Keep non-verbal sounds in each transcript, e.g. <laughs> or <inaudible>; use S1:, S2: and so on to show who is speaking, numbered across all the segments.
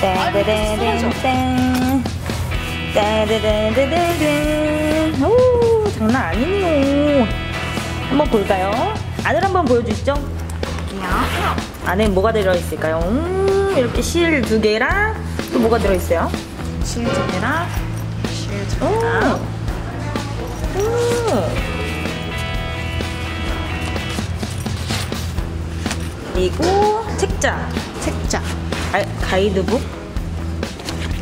S1: 땡땡땡땡 땡땡땡땡땡 오 장난 아니네요 한번 볼까요? 안을 한번 보여주시죠 안에 뭐가 들어있을까요? 음, 이렇게 실 두 개랑 또 뭐가 들어있어요?
S2: 실 두 개랑 실두
S1: 오.
S2: 개랑
S1: 오. 그리고 책자
S2: 책자
S1: 가, 가이드북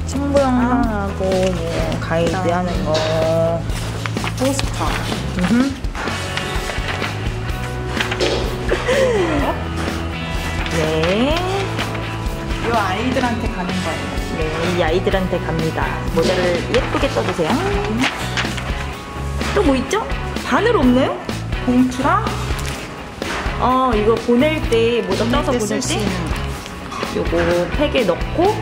S1: 친구 영상하고 뭐 가이드
S2: 그다음에
S1: 하는 거
S2: 포스터
S1: 음흠. 네.
S2: 이 아이들한테 가는 거예요
S1: 네, 이 아이들한테 갑니다. 모자를 예쁘게 써주세요. 또 뭐 있죠? 바늘 없나요?
S2: 봉투랑
S1: 어, 이거 보낼 때 모자 써서 보낼 때 요거 팩에 넣고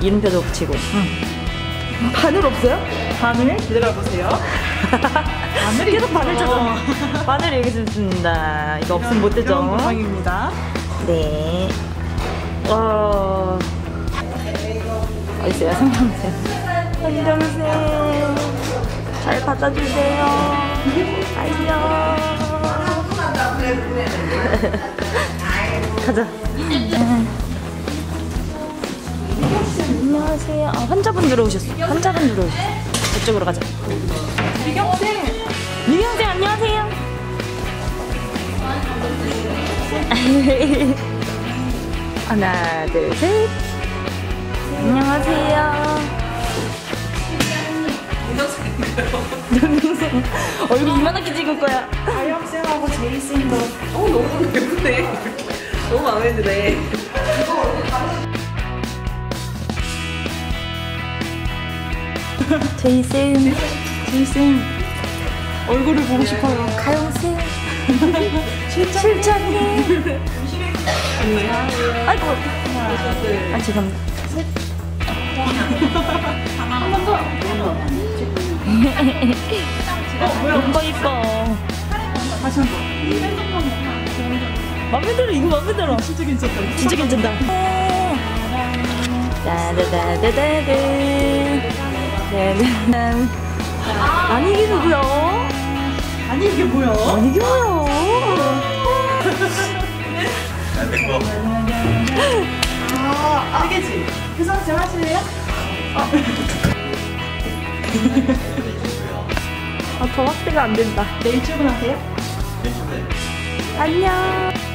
S1: 이름표도 붙이고. 음. 바늘 없어요? 바늘?
S2: 기다려보세요 <laughs> 바늘이
S1: 계속 바늘. 찾아. <laughs> 바늘 여기 있습니다. 이거 없으면 못 되죠.
S2: 모양입니다
S1: 네. 어. 어딨어요? 성경쌤. 성경쌤. 잘 받아주세요. 안녕. <laughs> 가자. 안녕하세요. 아, 환자분 들어오셨어. 환자분 들어오셨어. 저쪽으로 가자.
S2: 미경쌤
S1: 미경쌤 안녕하세요. <laughs> 하나, 둘, 셋. 안녕하세요. <laughs> 얼굴 이만하게 찍을 거야.
S2: 아영쌤하고 제이쌤도
S3: 어 너무 예쁘네. <laughs> 너무 마음에 드네.
S1: 제이쌤,
S2: 제이쌤 얼굴을 보고 싶어요
S1: 가영쌤, <laughs> 실장님. 아이고. 아 죄송합니다.
S2: 어 뭐야
S1: 이뻐 이뻐.
S2: 다시 한번
S1: 맘에 들어 이거 맘에 들어.
S2: 진짜 괜찮다
S1: 진짜 괜찮다. 따다다다다드. 따다단. 아니 이게 누구야?
S2: 아니 이게 뭐야
S1: 아니 이게 뭐야?
S2: 아 알겠지 효성쌤 하실래요?
S1: 아, 더 확대가 안 된다.
S2: 내일 출근하세요?
S1: 안녕.